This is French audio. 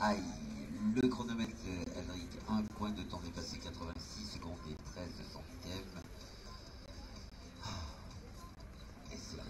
Aïe, le chronomètre euh, Alric, un point de temps dépassé, 86 secondes et 13 centièmes. Ah, et c'est